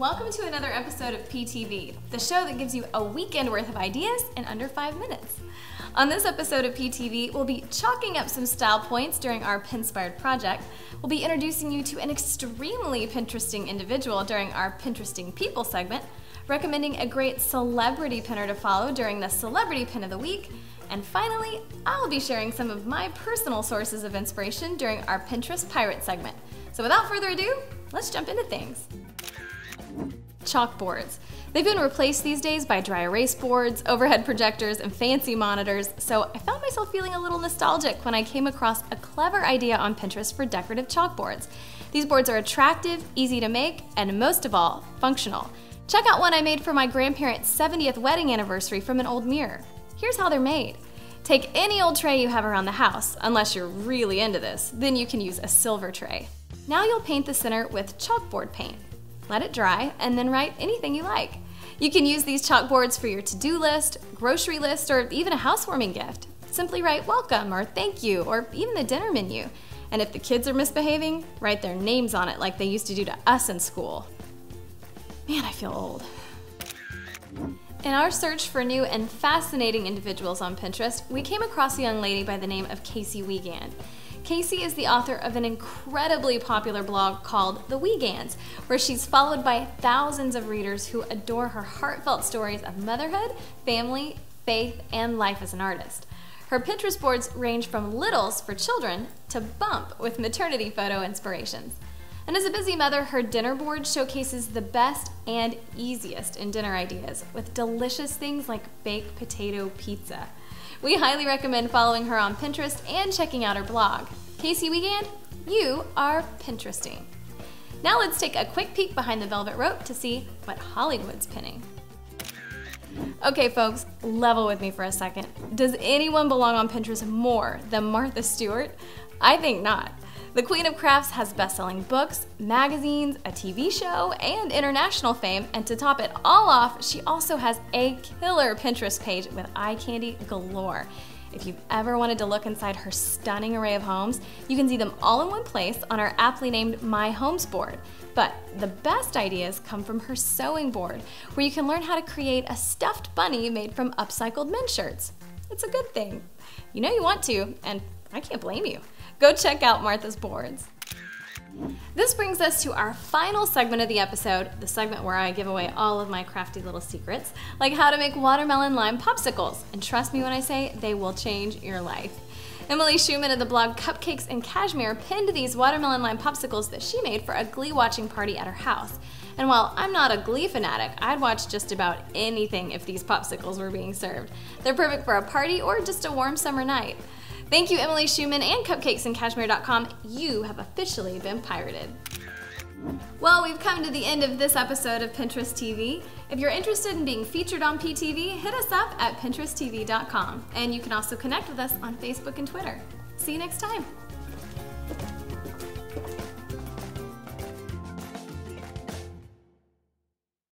Welcome to another episode of PTV, the show that gives you a weekend worth of ideas in under five minutes. On this episode of PTV, we'll be chalking up some style points during our Pinspired project. We'll be introducing you to an extremely Pinteresting individual during our Pinteresting People segment, recommending a great celebrity pinner to follow during the Celebrity Pin of the Week, and finally, I'll be sharing some of my personal sources of inspiration during our Pinterest Pirate segment. So without further ado, let's jump into things. Chalkboards. They've been replaced these days by dry erase boards, overhead projectors, and fancy monitors, so I found myself feeling a little nostalgic when I came across a clever idea on Pinterest for decorative chalkboards. These boards are attractive, easy to make, and most of all, functional. Check out one I made for my grandparents' 70th wedding anniversary from an old mirror. Here's how they're made. Take any old tray you have around the house, unless you're really into this, then you can use a silver tray. Now you'll paint the center with chalkboard paint let it dry, and then write anything you like. You can use these chalkboards for your to-do list, grocery list, or even a housewarming gift. Simply write welcome or thank you or even the dinner menu. And if the kids are misbehaving, write their names on it like they used to do to us in school. Man, I feel old. In our search for new and fascinating individuals on Pinterest, we came across a young lady by the name of Casey Wiegand. Casey is the author of an incredibly popular blog called The Wiegands, where she's followed by thousands of readers who adore her heartfelt stories of motherhood, family, faith, and life as an artist. Her Pinterest boards range from littles for children to bump with maternity photo inspirations. And as a busy mother, her dinner board showcases the best and easiest in dinner ideas with delicious things like baked potato pizza. We highly recommend following her on Pinterest and checking out her blog. Casey Wiegand, you are Pinteresting. Now let's take a quick peek behind the velvet rope to see what Hollywood's pinning. Okay, folks, level with me for a second. Does anyone belong on Pinterest more than Martha Stewart? I think not. The Queen of Crafts has best-selling books, magazines, a TV show, and international fame, and to top it all off, she also has a killer Pinterest page with eye candy galore. If you've ever wanted to look inside her stunning array of homes, you can see them all in one place on our aptly named My Homes board. But the best ideas come from her sewing board, where you can learn how to create a stuffed bunny made from upcycled men's shirts. It's a good thing. You know you want to, and I can't blame you. Go check out Martha's boards. This brings us to our final segment of the episode, the segment where I give away all of my crafty little secrets, like how to make watermelon lime popsicles. And trust me when I say they will change your life. Emily Schuman of the blog Cupcakes and Cashmere pinned these watermelon lime popsicles that she made for a Glee watching party at her house. And while I'm not a Glee fanatic, I'd watch just about anything if these popsicles were being served. They're perfect for a party or just a warm summer night. Thank you, Emily Schuman and CupcakesandCashmere.com. You have officially been pirated. Well, we've come to the end of this episode of Pinterest TV. If you're interested in being featured on PTV, hit us up at PinterestTV.com. And you can also connect with us on Facebook and Twitter. See you next time.